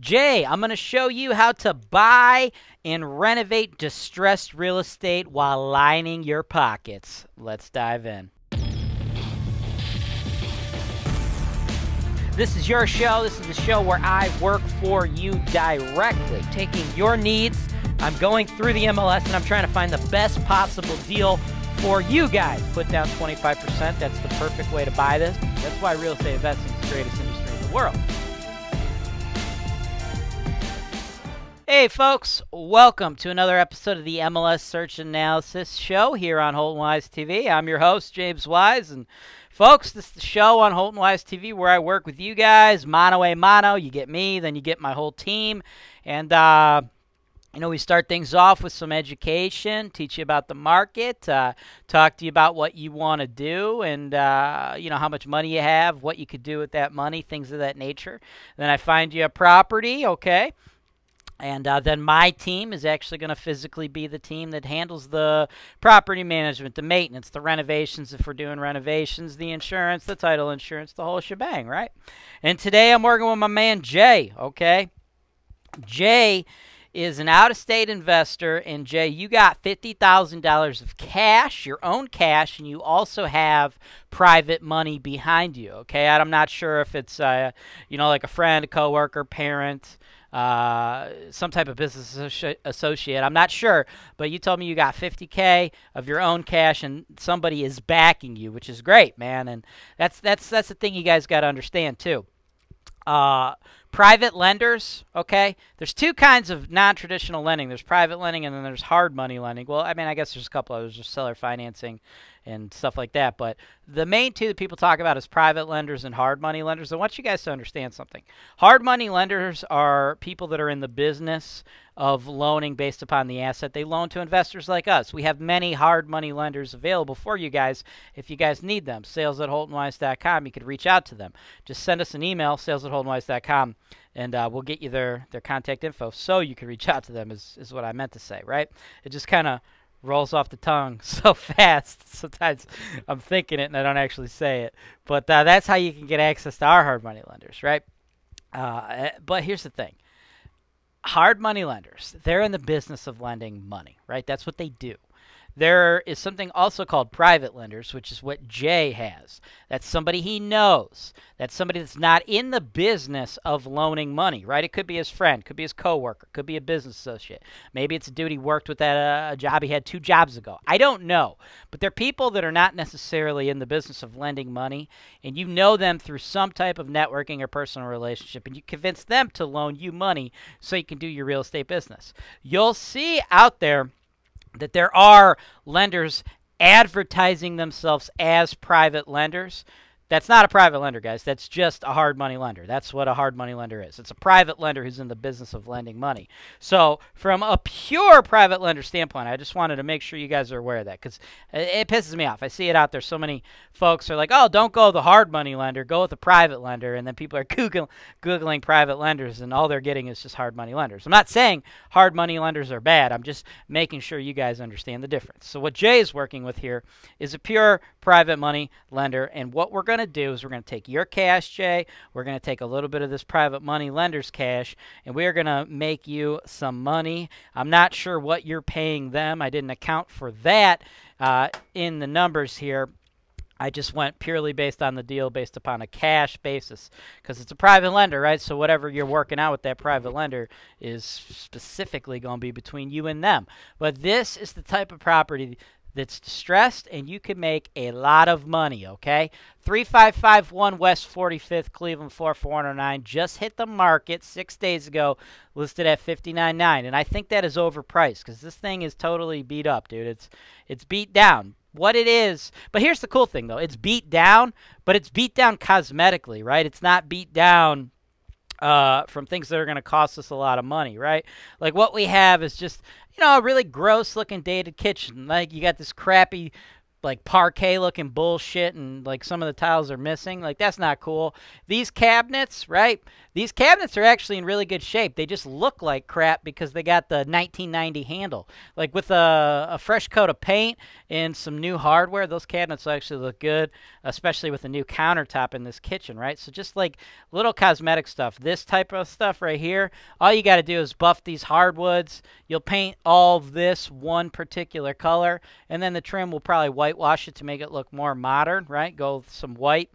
Jay, I'm going to show you how to buy and renovate distressed real estate while lining your pockets. Let's dive in. This is your show. This is the show where I work for you directly, taking your needs. I'm going through the MLS and I'm trying to find the best possible deal for you guys. Put down 25%. That's the perfect way to buy this. That's why real estate investing is the greatest industry in the world. Hey, folks, welcome to another episode of the MLS Search Analysis Show here on Holton Wise TV. I'm your host, James Wise, and folks, this is the show on Holton Wise TV where I work with you guys, mano a mano. You get me, then you get my whole team, and uh, you know, we start things off with some education, teach you about the market, uh, talk to you about what you want to do, and uh, you know how much money you have, what you could do with that money, things of that nature. Then I find you a property, okay. And uh, then my team is actually going to physically be the team that handles the property management, the maintenance, the renovations, if we're doing renovations, the insurance, the title insurance, the whole shebang, right? And today I'm working with my man Jay, okay? Jay is an out of state investor. And Jay, you got $50,000 of cash, your own cash, and you also have private money behind you, okay? I'm not sure if it's, uh, you know, like a friend, a coworker, parent uh, some type of business associate. I'm not sure, but you told me you got 50k of your own cash and somebody is backing you, which is great, man. And that's that's that's the thing you guys got to understand too. Uh, private lenders, okay? There's two kinds of non-traditional lending. There's private lending and then there's hard money lending. Well, I mean, I guess there's a couple others, just seller financing and stuff like that. But the main two that people talk about is private lenders and hard money lenders. I want you guys to understand something. Hard money lenders are people that are in the business of loaning based upon the asset they loan to investors like us. We have many hard money lenders available for you guys if you guys need them. Sales at HoltonWise.com. You could reach out to them. Just send us an email, sales at HoltonWise.com, and uh, we'll get you their, their contact info so you can reach out to them, is, is what I meant to say, right? It just kind of rolls off the tongue so fast. Sometimes I'm thinking it and I don't actually say it. But uh, that's how you can get access to our hard money lenders, right? Uh, eh, but here's the thing hard money lenders, they're in the business of lending money, right? That's what they do. There is something also called private lenders, which is what Jay has. That's somebody he knows. That's somebody that's not in the business of loaning money, right? It could be his friend, could be his coworker, could be a business associate. Maybe it's a dude he worked with at a, a job he had two jobs ago. I don't know. But they're people that are not necessarily in the business of lending money, and you know them through some type of networking or personal relationship, and you convince them to loan you money so you can do your real estate business. You'll see out there that there are lenders advertising themselves as private lenders. That's not a private lender, guys. That's just a hard money lender. That's what a hard money lender is. It's a private lender who's in the business of lending money. So, from a pure private lender standpoint, I just wanted to make sure you guys are aware of that because it pisses me off. I see it out there. So many folks are like, oh, don't go the hard money lender, go with a private lender. And then people are Googling private lenders, and all they're getting is just hard money lenders. I'm not saying hard money lenders are bad. I'm just making sure you guys understand the difference. So, what Jay is working with here is a pure private money lender. And what we're going to do is we're going to take your cash, Jay. We're going to take a little bit of this private money lender's cash, and we're going to make you some money. I'm not sure what you're paying them. I didn't account for that uh, in the numbers here. I just went purely based on the deal, based upon a cash basis, because it's a private lender, right? So whatever you're working out with that private lender is specifically going to be between you and them. But this is the type of property that's distressed and you can make a lot of money, okay? 3551 West 45th, Cleveland 44109 just hit the market 6 days ago, listed at 59.9 and I think that is overpriced cuz this thing is totally beat up, dude. It's it's beat down. What it is, but here's the cool thing though. It's beat down, but it's beat down cosmetically, right? It's not beat down uh, from things that are going to cost us a lot of money, right? Like what we have is just you know, a really gross looking dated kitchen. Like you got this crappy like parquet looking bullshit and like some of the tiles are missing. Like that's not cool. These cabinets, right? These cabinets are actually in really good shape. They just look like crap because they got the 1990 handle. Like with a, a fresh coat of paint and some new hardware, those cabinets actually look good, especially with a new countertop in this kitchen, right? So just like little cosmetic stuff. This type of stuff right here, all you got to do is buff these hardwoods. You'll paint all this one particular color, and then the trim will probably whitewash it to make it look more modern, right? Go with some white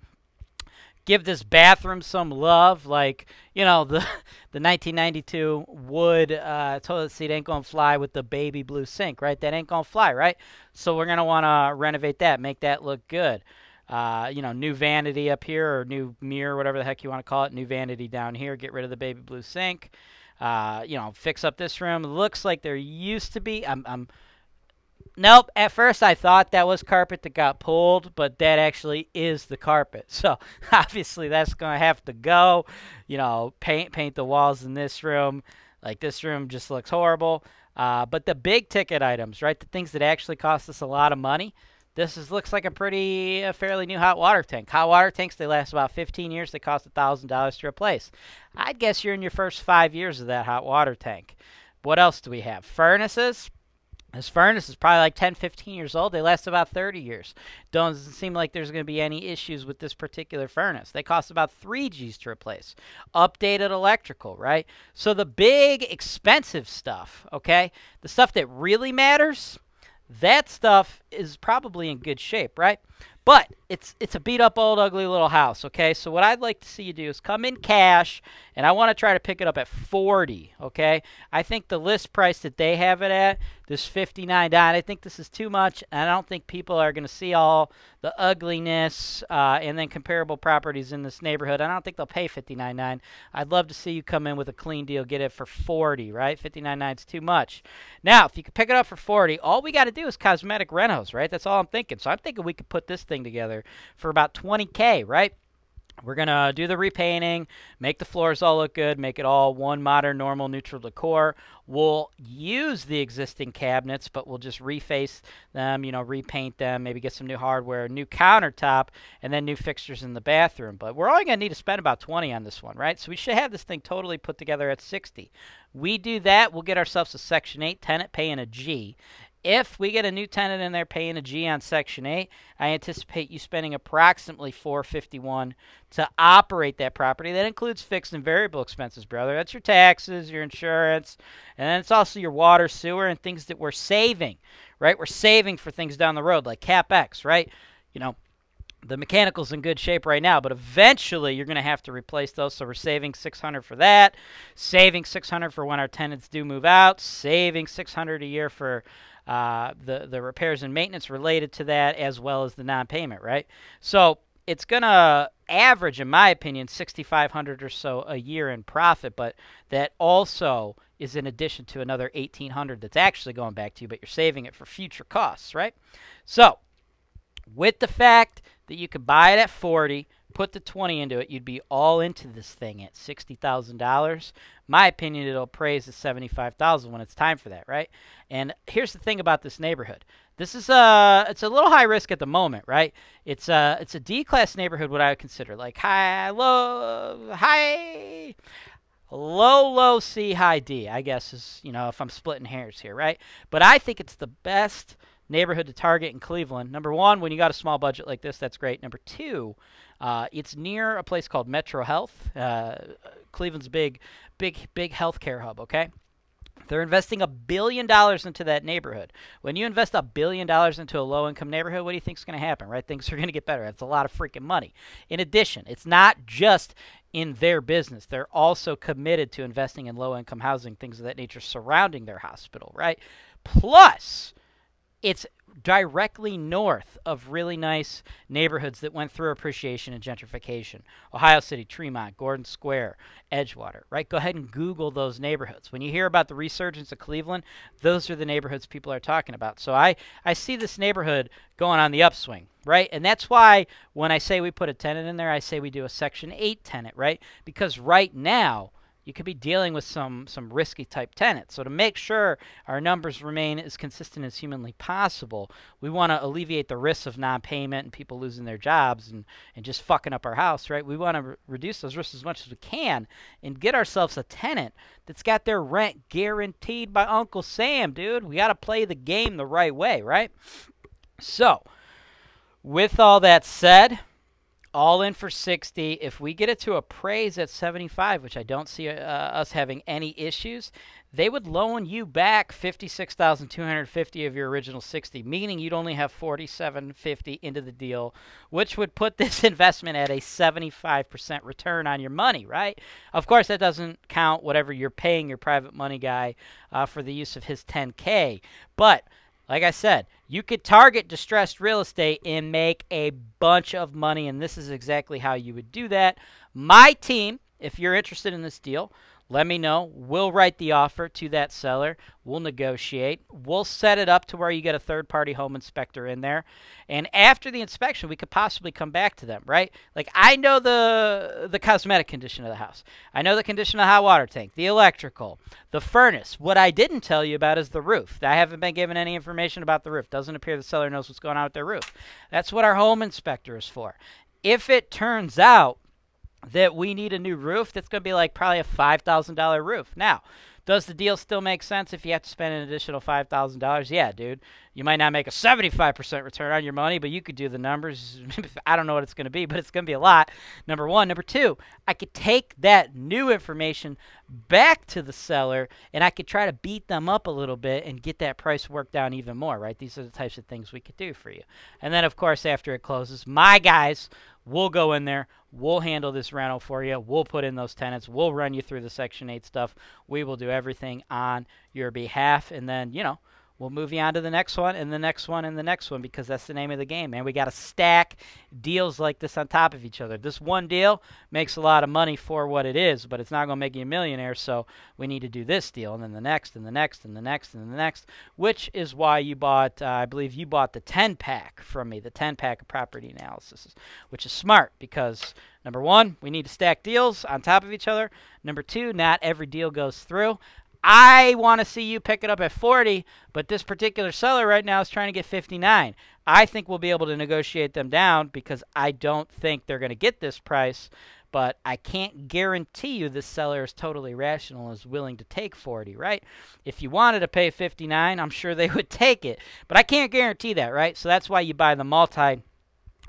give this bathroom some love. Like, you know, the the 1992 wood uh, toilet seat ain't gonna fly with the baby blue sink, right? That ain't gonna fly, right? So we're gonna want to renovate that, make that look good. Uh, you know, new vanity up here or new mirror, whatever the heck you want to call it. New vanity down here. Get rid of the baby blue sink. Uh, you know, fix up this room. Looks like there used to be. I'm, I'm Nope. At first, I thought that was carpet that got pulled, but that actually is the carpet. So obviously, that's gonna have to go. You know, paint paint the walls in this room. Like this room just looks horrible. Uh, but the big ticket items, right? The things that actually cost us a lot of money. This is looks like a pretty uh, fairly new hot water tank. Hot water tanks they last about 15 years. They cost thousand dollars to replace. I'd guess you're in your first five years of that hot water tank. What else do we have? Furnaces. This furnace is probably like 10, 15 years old. They last about 30 years. Doesn't seem like there's going to be any issues with this particular furnace. They cost about 3 Gs to replace. Updated electrical, right? So the big expensive stuff, okay? The stuff that really matters, that stuff is probably in good shape, right? But it's it's a beat up old ugly little house, okay? So what I'd like to see you do is come in cash and I want to try to pick it up at 40, okay? I think the list price that they have it at, this 59 I think this is too much. I don't think people are going to see all the ugliness uh, and then comparable properties in this neighborhood. I don't think they'll pay 59.9. I'd love to see you come in with a clean deal, get it for 40, right? 59.9 is too much. Now, if you could pick it up for 40, all we got to do is cosmetic renos, right? That's all I'm thinking. So I'm thinking we could put this thing together for about 20K, right? We're going to do the repainting, make the floors all look good, make it all one modern, normal, neutral decor. We'll use the existing cabinets, but we'll just reface them, you know, repaint them, maybe get some new hardware, new countertop, and then new fixtures in the bathroom. But we're only going to need to spend about 20 on this one, right? So we should have this thing totally put together at 60. We do that, we'll get ourselves a Section 8 tenant paying a G. If we get a new tenant in there paying a G on Section 8, I anticipate you spending approximately 451 to operate that property. That includes fixed and variable expenses, brother. That's your taxes, your insurance, and then it's also your water, sewer, and things that we're saving, right? We're saving for things down the road like CapEx, right? You know, the mechanical's in good shape right now, but eventually you're going to have to replace those. So we're saving 600 for that, saving 600 for when our tenants do move out, saving 600 a year for uh, the the repairs and maintenance related to that, as well as the non-payment, right? So it's gonna average, in my opinion, 6,500 or so a year in profit, but that also is in addition to another 1,800 that's actually going back to you, but you're saving it for future costs, right? So with the fact that you could buy it at 40 put the 20 into it, you'd be all into this thing at $60,000. My opinion, it'll appraise at 75,000 when it's time for that, right? And here's the thing about this neighborhood. This is a it's a little high risk at the moment, right? It's a it's a D class neighborhood what I would consider like high low high low low C high D, I guess is, you know, if I'm splitting hairs here, right? But I think it's the best neighborhood to target in Cleveland. Number 1, when you got a small budget like this, that's great. Number 2, uh, it's near a place called Metro Health. Uh, Cleveland's big, big, big healthcare hub. Okay. They're investing a billion dollars into that neighborhood. When you invest a billion dollars into a low income neighborhood, what do you think is going to happen, right? Things are going to get better. That's a lot of freaking money. In addition, it's not just in their business, they're also committed to investing in low income housing, things of that nature surrounding their hospital, right? Plus, it's directly north of really nice neighborhoods that went through appreciation and gentrification. Ohio City, Tremont, Gordon Square, Edgewater, right? Go ahead and Google those neighborhoods. When you hear about the resurgence of Cleveland, those are the neighborhoods people are talking about. So I, I see this neighborhood going on the upswing, right? And that's why when I say we put a tenant in there, I say we do a Section 8 tenant, right? Because right now, you could be dealing with some some risky type tenants. So to make sure our numbers remain as consistent as humanly possible, we want to alleviate the risks of non-payment and people losing their jobs and, and just fucking up our house, right? We want to re reduce those risks as much as we can and get ourselves a tenant that's got their rent guaranteed by Uncle Sam, dude. We got to play the game the right way, right? So, with all that said, all in for 60. If we get it to appraise at 75, which I don't see uh, us having any issues, they would loan you back 56,250 of your original 60, meaning you'd only have 4750 into the deal, which would put this investment at a 75% return on your money, right? Of course, that doesn't count whatever you're paying your private money guy uh, for the use of his 10K, but like I said, you could target distressed real estate and make a bunch of money, and this is exactly how you would do that. My team, if you're interested in this deal, let me know. We'll write the offer to that seller. We'll negotiate. We'll set it up to where you get a third party home inspector in there. And after the inspection, we could possibly come back to them, right? Like I know the the cosmetic condition of the house. I know the condition of the hot water tank, the electrical, the furnace. What I didn't tell you about is the roof. I haven't been given any information about the roof. Doesn't appear the seller knows what's going on with their roof. That's what our home inspector is for. If it turns out that we need a new roof that's going to be like probably a $5,000 roof. Now, does the deal still make sense if you have to spend an additional $5,000? Yeah, dude. You might not make a 75% return on your money, but you could do the numbers. I don't know what it's going to be, but it's going to be a lot. Number one. Number two, I could take that new information back to the seller and I could try to beat them up a little bit and get that price worked down even more, right? These are the types of things we could do for you. And then, of course, after it closes, my guys We'll go in there. We'll handle this rental for you. We'll put in those tenants. We'll run you through the Section 8 stuff. We will do everything on your behalf. And then, you know, We'll move you on to the next one and the next one and the next one because that's the name of the game, man. We got to stack deals like this on top of each other. This one deal makes a lot of money for what it is, but it's not going to make you a millionaire, so we need to do this deal and then the next and the next and the next and the next, which is why you bought, uh, I believe you bought the 10 pack from me, the 10 pack of property analysis, which is smart because Number one, we need to stack deals on top of each other. Number two, not every deal goes through. I want to see you pick it up at 40, but this particular seller right now is trying to get 59. I think we'll be able to negotiate them down because I don't think they're going to get this price, but I can't guarantee you this seller is totally rational and is willing to take 40, right? If you wanted to pay 59, I'm sure they would take it, but I can't guarantee that, right? So that's why you buy the multi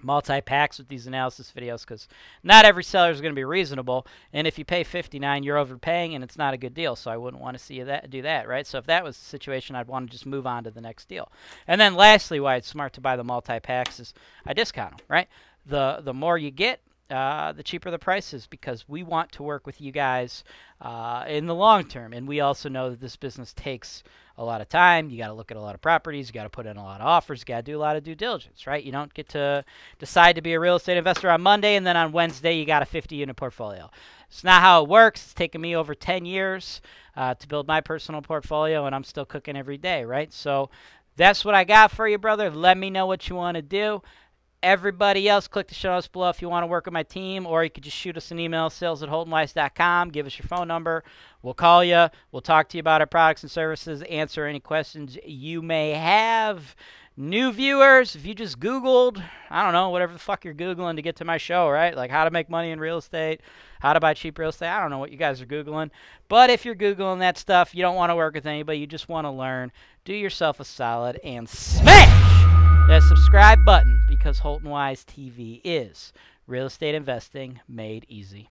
multi-packs with these analysis videos because not every seller is going to be reasonable and if you pay 59 you're overpaying and it's not a good deal so i wouldn't want to see you that do that right so if that was the situation i'd want to just move on to the next deal and then lastly why it's smart to buy the multi-packs is i discount them right the the more you get uh, the cheaper the price is because we want to work with you guys uh, in the long term. And we also know that this business takes a lot of time. You got to look at a lot of properties. You got to put in a lot of offers. You got to do a lot of due diligence, right? You don't get to decide to be a real estate investor on Monday and then on Wednesday you got a 50 unit portfolio. It's not how it works. It's taken me over 10 years uh, to build my personal portfolio, and I'm still cooking every day, right? So that's what I got for you, brother. Let me know what you want to do everybody else, click the show notes below if you want to work with my team, or you could just shoot us an email, sales at holtonwise.com. Give us your phone number. We'll call you. We'll talk to you about our products and services, answer any questions you may have. New viewers, if you just Googled, I don't know, whatever the fuck you're Googling to get to my show, right? Like how to make money in real estate, how to buy cheap real estate. I don't know what you guys are Googling. But if you're Googling that stuff, you don't want to work with anybody, you just want to learn, do yourself a solid and smash! That subscribe button because Holton Wise TV is real estate investing made easy.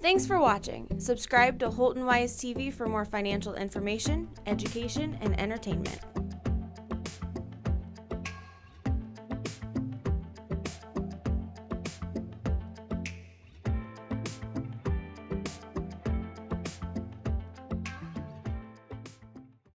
Thanks for watching. Subscribe to Holton Wise TV for more financial information, education, and entertainment.